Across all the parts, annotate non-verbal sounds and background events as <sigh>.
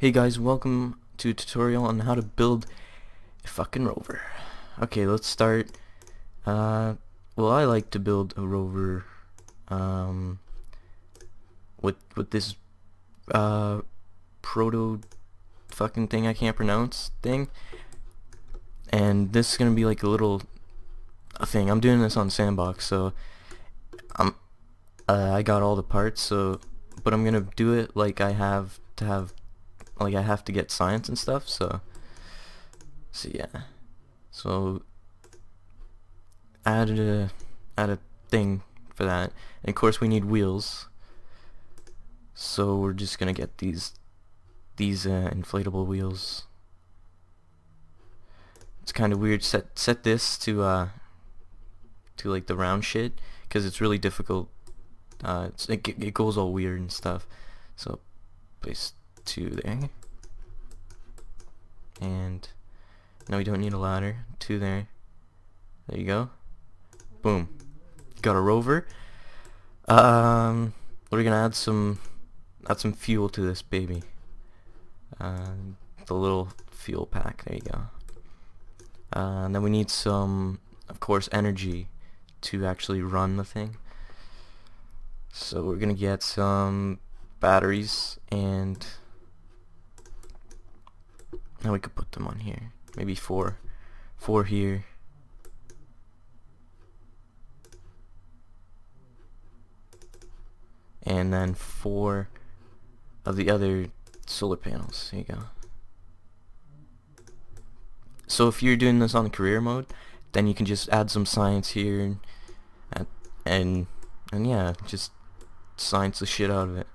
Hey guys, welcome to a tutorial on how to build a fucking rover. Okay, let's start. Uh, well, I like to build a rover um, with with this uh, proto fucking thing I can't pronounce thing. And this is gonna be like a little thing. I'm doing this on Sandbox, so I'm uh, I got all the parts. So, but I'm gonna do it like I have to have like I have to get science and stuff. So, so yeah. So add a add a thing for that. And of course we need wheels. So we're just gonna get these these uh, inflatable wheels. It's kind of weird. Set set this to uh to like the round shit because it's really difficult. Uh, it it goes all weird and stuff. So place two there, and now we don't need a ladder. Two there. There you go. Boom. Got a rover. Um, we're gonna add some add some fuel to this baby. Uh, the little fuel pack. There you go. Uh, and then we need some, of course, energy to actually run the thing. So we're gonna get some batteries and now we could put them on here. Maybe four. Four here. And then four of the other solar panels. There you go. So if you're doing this on career mode, then you can just add some science here and and, and yeah, just science the shit out of it.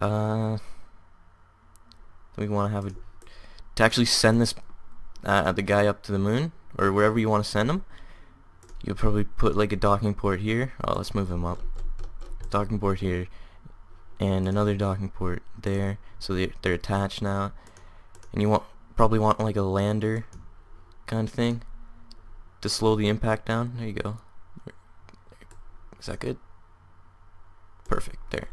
Uh, we want to have a to actually send this uh, the guy up to the moon or wherever you want to send him. You'll probably put like a docking port here. Oh, let's move him up. Docking port here, and another docking port there. So they they're attached now, and you want probably want like a lander kind of thing to slow the impact down. There you go. Is that good? Perfect. There.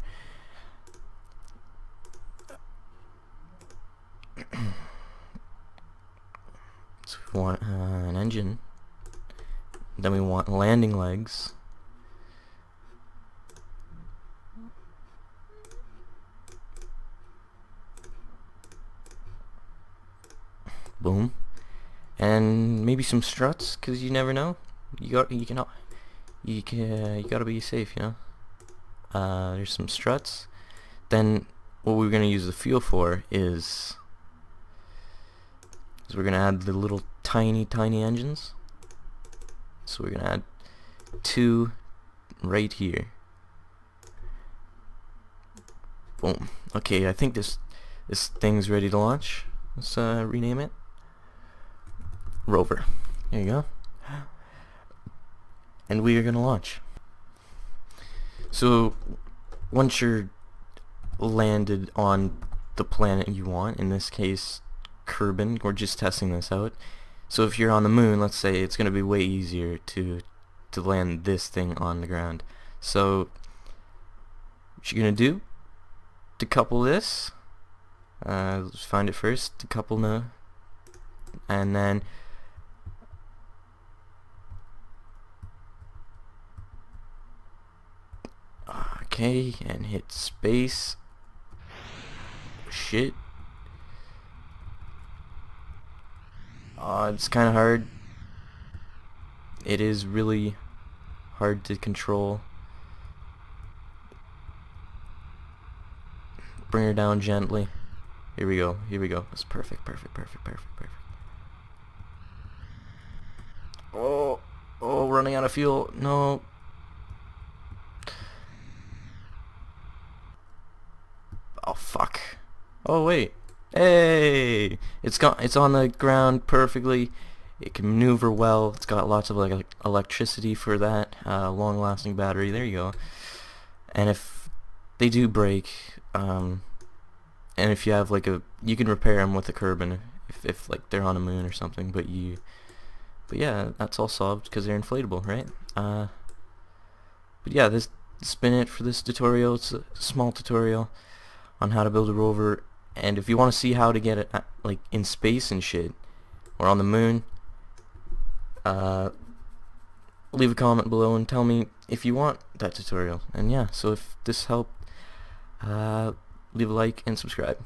Want uh, an engine. Then we want landing legs. Boom. And maybe some struts, cause you never know. You got you cannot you can you gotta be safe, you know. Uh, there's some struts. Then what we're gonna use the fuel for is is we're gonna add the little tiny tiny engines. So we're gonna add two right here. Boom. Okay, I think this this thing's ready to launch. Let's uh, rename it. Rover. There you go. <gasps> And we are going to launch. So, once you're landed on the planet you want, in this case, Kerbin, we're just testing this out. So if you're on the moon, let's say, it's going to be way easier to to land this thing on the ground. So, what you're going to do, to couple this, uh, let's find it first, to couple now, and then Okay, and hit space. Shit. Uh, it's kind of hard. It is really hard to control. Bring her down gently. Here we go. Here we go. It's perfect, perfect, perfect, perfect, perfect. Oh, oh, running out of fuel. No. Oh fuck. Oh wait. Hey! It's got it's on the ground perfectly. It can maneuver well. It's got lots of like electricity for that. Uh, long-lasting battery. There you go. And if they do break, um, and if you have like a, you can repair them with a Kerbin if, if like they're on a moon or something. But you, but yeah, that's all solved because they're inflatable, right? Uh, but yeah, this spin it for this tutorial. It's a small tutorial on how to build a rover and if you want to see how to get it uh, like in space and shit or on the moon uh, leave a comment below and tell me if you want that tutorial. And yeah so if this helped uh, leave a like and subscribe